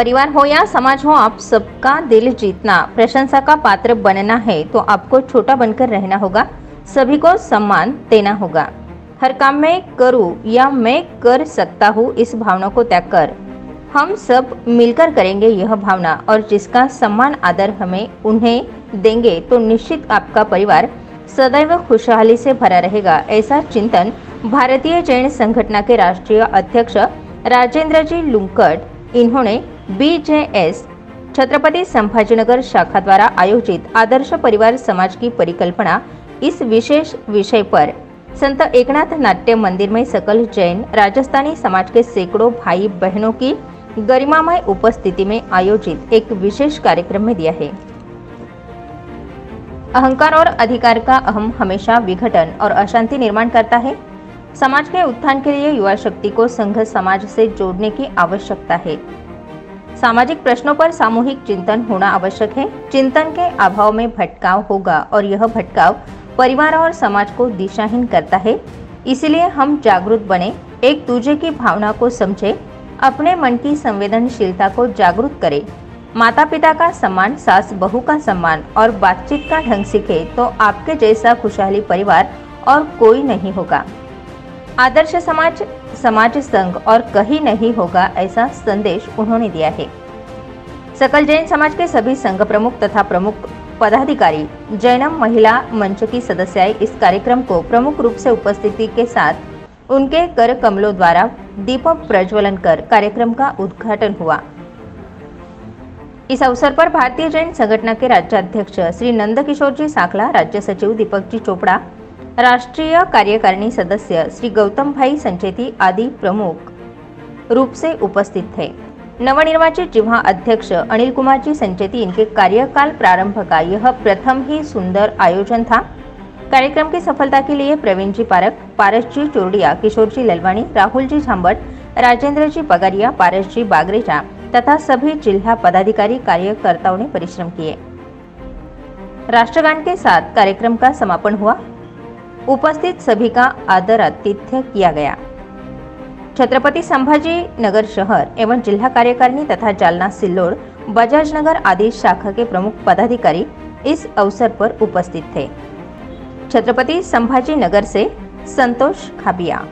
परिवार हो या समाज हो, आप सबका दिल जीतना, प्रशंसा का पात्र बनना है तो आपको छोटा बनकर रहना होगा, सभी को सम्मान देना होगा। हर काम में करूँ या मैं कर सकता हूँ, इस भावना को त्याग कर। हम सब मिलकर करेंगे यह भावना, और जिसका सम्मान आदर हमें उन्हें देंगे तो निश्चित आपका परिवार सदैव खुशहाली से भरा रहेगा। ऐसा चिंतन भारतीय जैन संगठना के राष्ट्रीय अध्यक्ष राजेंद्र जी लुंकट इन्होंने बीजेएस छत्रपति संभाजीनगर शाखा द्वारा आयोजित आदर्श परिवार समाज की परिकल्पना इस विशेष विषय पर संत एकनाथ नाट्य मंदिर में सकल जैन राजस्थानी समाज के सैकड़ों भाई बहनों की गरिमामय उपस्थिति में आयोजित एक विशेष कार्यक्रम में दिया है। अहंकार और अधिकार का अहम हमेशा विघटन और अशांति निर्माण करता है। समाज के उत्थान के लिए युवा शक्ति को संघ समाज से जोड़ने की आवश्यकता है। सामाजिक प्रश्नों पर सामूहिक चिंतन होना आवश्यक है। चिंतन के अभाव में भटकाव होगा और यह भटकाव परिवार और समाज को दिशाहीन करता है। इसलिए हम जागरूक बने, एक दूजे की भावना को समझे, अपने मन की संवेदनशीलता को जागरूक करें। माता पिता का सम्मान सास बहू का सम्मान और बातचीत का ढंग सीखे तो आपके जैसा खुशहाली परिवार और कोई नहीं होगा। आदर्श समाज समाज संघ और कहीं नहीं होगा ऐसा संदेश उन्होंने दिया है। सकल जैन समाज के सभी संघ प्रमुख तथा प्रमुख पदाधिकारी, जैनम महिला मंच की सदस्याएँ इस कार्यक्रम को प्रमुख रूप से उपस्थिति के साथ उनके कर कमलों द्वारा दीपक प्रज्वलन कर कार्यक्रम का उद्घाटन हुआ। इस अवसर पर भारतीय जैन संगठन के राज्याध्यक्ष श्री नंद किशोर जी साखला, राज्य सचिव दीपक जी चोपड़ा राष्ट्रीय कार्यकारिणी सदस्य श्री गौतम भाई संचेती आदि प्रमुख रूप से उपस्थित थे. नवनिर्वाचित जिम्हा अध्यक्ष अनिल कुमार जी संचेती इनके कार्यकाल प्रारंभ का? यह प्रथम ही सुंदर आयोजन था. कार्यक्रम की सफलता के लिए प्रवीण जी पारक पारस जी चोरडिया किशोर जी ललवाणी राहुल जी झांबट राजेंद्र जी पगारिया पारस जी बागरेजा तथा सभी जिला पदाधिकारी कार्यकर्ताओं ने परिश्रम किए. राष्ट्रगान के साथ कार्यक्रम का समापन हुआ. उपस्थित सभी का आदर आतिथ्य किया गया। छत्रपति संभाजी नगर शहर एवं जिला कार्यकारिणी तथा जालना सिल्लोर बजाज नगर आदि शाखा के प्रमुख पदाधिकारी इस अवसर पर उपस्थित थे। छत्रपति संभाजी नगर से संतोष खाबिया।